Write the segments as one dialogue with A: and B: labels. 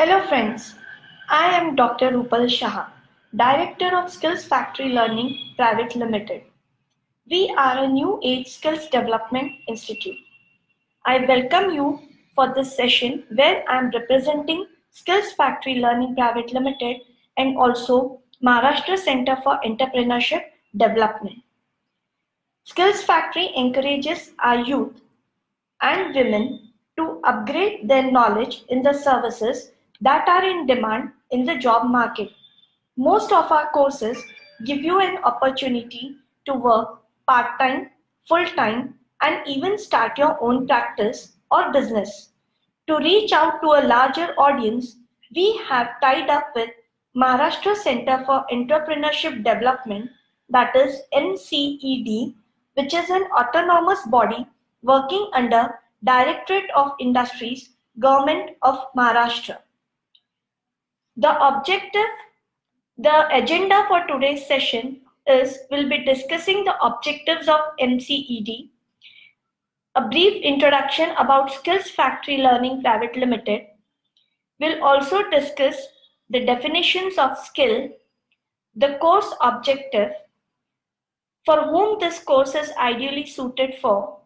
A: Hello friends, I am Dr. Rupal Shah, Director of Skills Factory Learning Private Limited. We are a new age skills development institute. I welcome you for this session where I am representing Skills Factory Learning Private Limited and also Maharashtra Center for Entrepreneurship Development. Skills Factory encourages our youth and women to upgrade their knowledge in the services that are in demand in the job market. Most of our courses give you an opportunity to work part time, full time, and even start your own practice or business. To reach out to a larger audience, we have tied up with Maharashtra Center for Entrepreneurship Development, that is MCED, which is an autonomous body working under Directorate of Industries, Government of Maharashtra. The objective, the agenda for today's session is we'll be discussing the objectives of MCED, a brief introduction about Skills Factory Learning Private Limited. We'll also discuss the definitions of skill, the course objective, for whom this course is ideally suited for,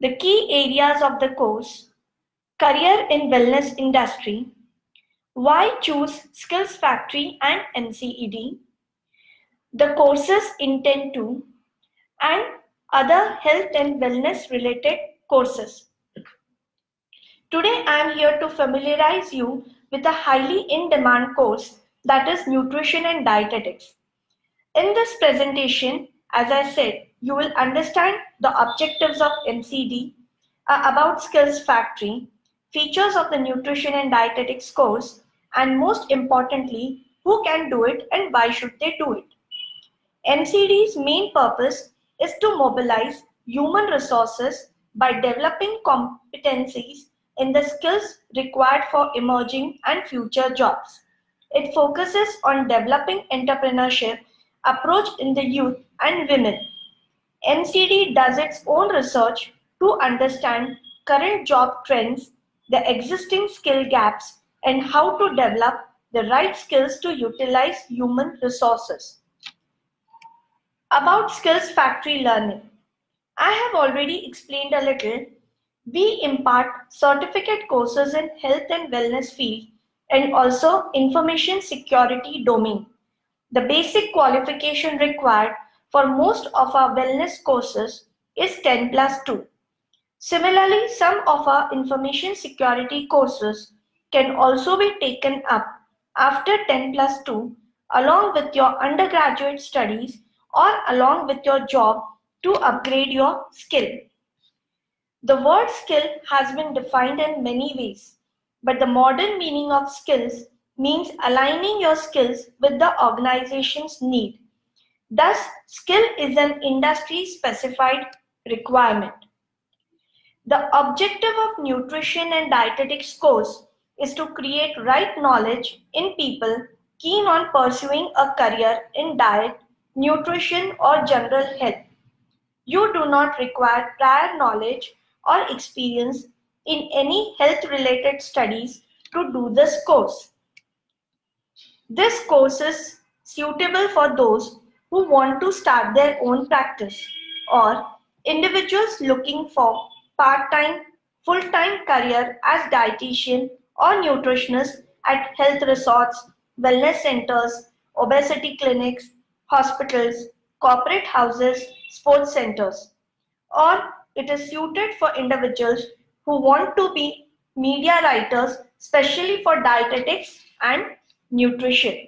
A: the key areas of the course, career in wellness industry, why choose Skills Factory and MCED? The courses intend to and other health and wellness related courses. Today I am here to familiarize you with a highly in-demand course that is Nutrition and Dietetics. In this presentation, as I said, you will understand the objectives of MCD, uh, about Skills Factory, features of the Nutrition and Dietetics course, and most importantly, who can do it and why should they do it. MCD's main purpose is to mobilize human resources by developing competencies in the skills required for emerging and future jobs. It focuses on developing entrepreneurship approach in the youth and women. MCD does its own research to understand current job trends, the existing skill gaps, and how to develop the right skills to utilize human resources. About skills factory learning. I have already explained a little. We impart certificate courses in health and wellness field and also information security domain. The basic qualification required for most of our wellness courses is 10 plus 2. Similarly, some of our information security courses can also be taken up after 10 plus 2 along with your undergraduate studies or along with your job to upgrade your skill. The word skill has been defined in many ways, but the modern meaning of skills means aligning your skills with the organization's need. Thus, skill is an industry specified requirement. The objective of nutrition and dietetics course is to create right knowledge in people keen on pursuing a career in diet, nutrition, or general health. You do not require prior knowledge or experience in any health related studies to do this course. This course is suitable for those who want to start their own practice or individuals looking for part-time, full-time career as dietitian or nutritionists at health resorts, wellness centers, obesity clinics, hospitals, corporate houses, sports centers. Or it is suited for individuals who want to be media writers, especially for dietetics and nutrition.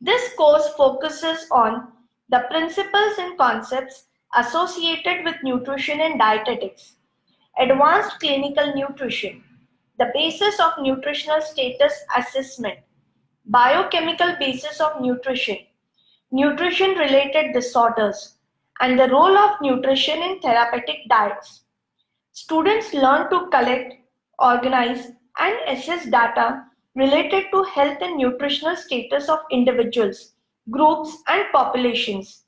A: This course focuses on the principles and concepts associated with nutrition and dietetics, advanced clinical nutrition, the basis of nutritional status assessment, biochemical basis of nutrition, nutrition related disorders, and the role of nutrition in therapeutic diets. Students learn to collect, organize, and assess data related to health and nutritional status of individuals, groups, and populations.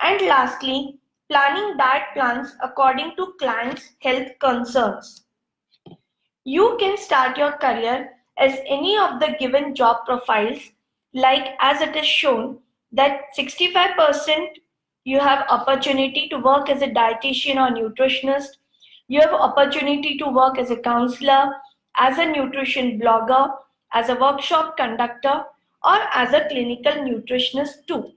A: And lastly, planning diet plans according to clients' health concerns. You can start your career as any of the given job profiles, like as it is shown that 65% you have opportunity to work as a dietitian or nutritionist, you have opportunity to work as a counselor, as a nutrition blogger, as a workshop conductor, or as a clinical nutritionist too.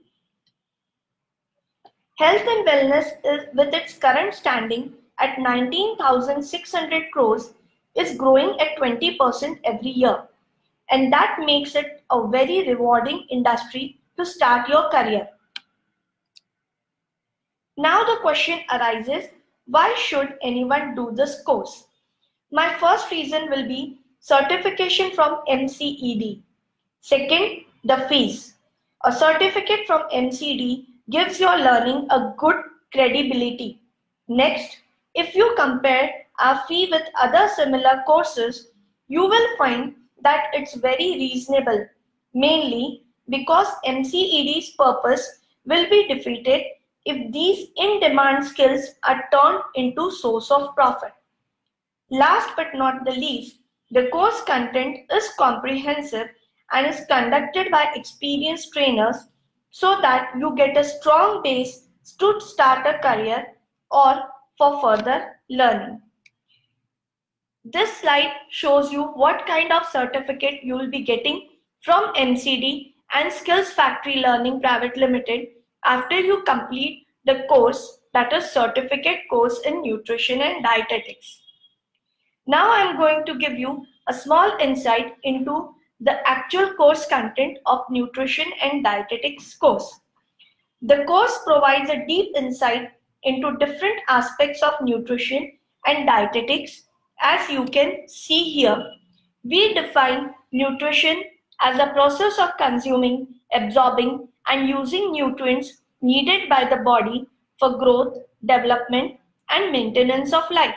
A: Health and wellness is, with its current standing at 19,600 crores is growing at 20% every year. And that makes it a very rewarding industry to start your career. Now the question arises, why should anyone do this course? My first reason will be certification from MCED. Second, the fees. A certificate from MCED gives your learning a good credibility. Next, if you compare fee with other similar courses, you will find that it's very reasonable, mainly because MCED's purpose will be defeated if these in-demand skills are turned into source of profit. Last but not the least, the course content is comprehensive and is conducted by experienced trainers so that you get a strong base to start a career or for further learning. This slide shows you what kind of certificate you will be getting from MCED and Skills Factory Learning Private Limited after you complete the course that is certificate course in nutrition and dietetics. Now I am going to give you a small insight into the actual course content of nutrition and dietetics course. The course provides a deep insight into different aspects of nutrition and dietetics as you can see here. We define nutrition as a process of consuming, absorbing and using nutrients needed by the body for growth, development and maintenance of life.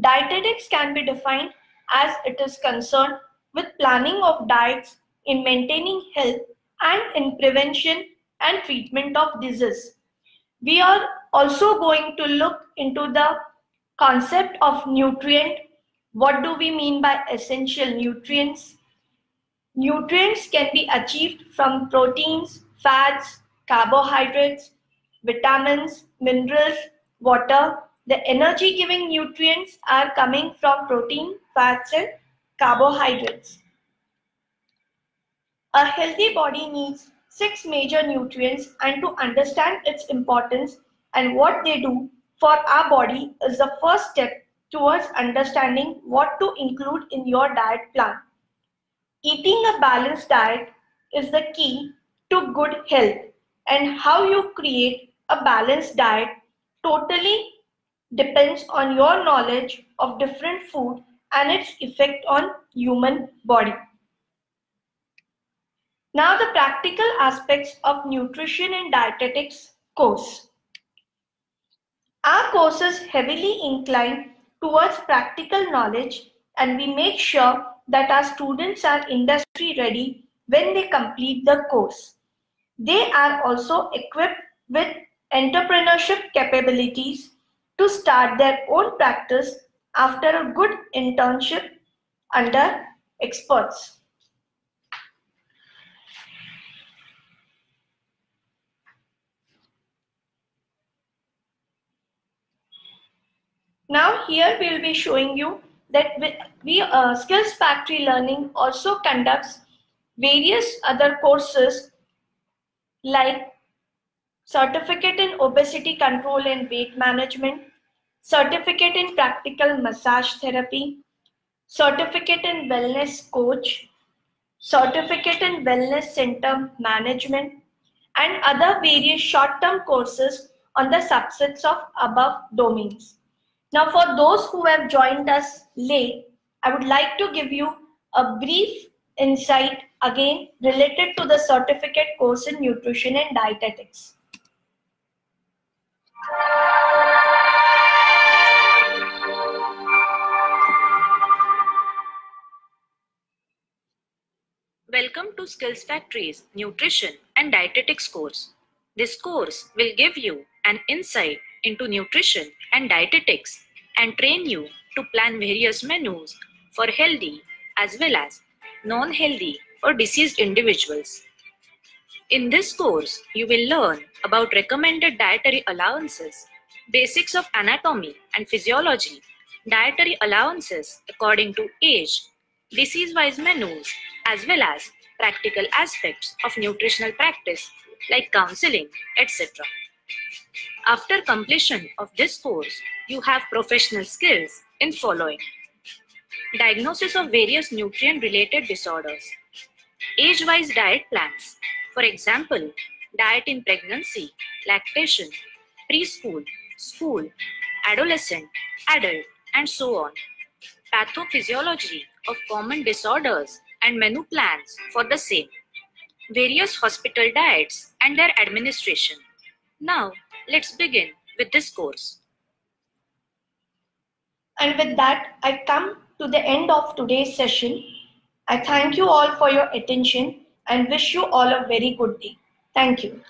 A: Dietetics can be defined as it is concerned with planning of diets in maintaining health and in prevention and treatment of disease. We are also going to look into the concept of nutrient. What do we mean by essential nutrients? Nutrients can be achieved from proteins, fats, carbohydrates, vitamins, minerals, water. The energy giving nutrients are coming from protein, fats and carbohydrates. A healthy body needs six major nutrients and to understand its importance and what they do for our body is the first step towards understanding what to include in your diet plan. Eating a balanced diet is the key to good health and how you create a balanced diet totally depends on your knowledge of different food and its effect on human body. Now the practical aspects of nutrition and dietetics course. Our course is heavily inclined towards practical knowledge and we make sure that our students are industry ready when they complete the course. They are also equipped with entrepreneurship capabilities to start their own practice after a good internship under experts. Now here we will be showing you that we, uh, Skills Factory Learning also conducts various other courses like Certificate in Obesity Control and Weight Management, Certificate in Practical Massage Therapy, Certificate in Wellness Coach, Certificate in Wellness Center Management, and other various short-term courses on the subsets of above domains. Now, for those who have joined us late, I would like to give you a brief insight again related to the certificate course in nutrition and dietetics.
B: Welcome to Skills Factory's Nutrition and Dietetics course. This course will give you an insight into nutrition and dietetics and train you to plan various menus for healthy as well as non-healthy or diseased individuals. In this course, you will learn about recommended dietary allowances, basics of anatomy and physiology, dietary allowances according to age, disease-wise menus, as well as practical aspects of nutritional practice like counseling, etc. After completion of this course, you have professional skills in following. Diagnosis of various nutrient-related disorders. Age-wise diet plans. For example, diet in pregnancy, lactation, preschool, school, adolescent, adult, and so on. Pathophysiology of common disorders and menu plans for the same. Various hospital diets and their administration. Now, let's begin with this course.
A: And with that, I come to the end of today's session. I thank you all for your attention and wish you all a very good day. Thank you.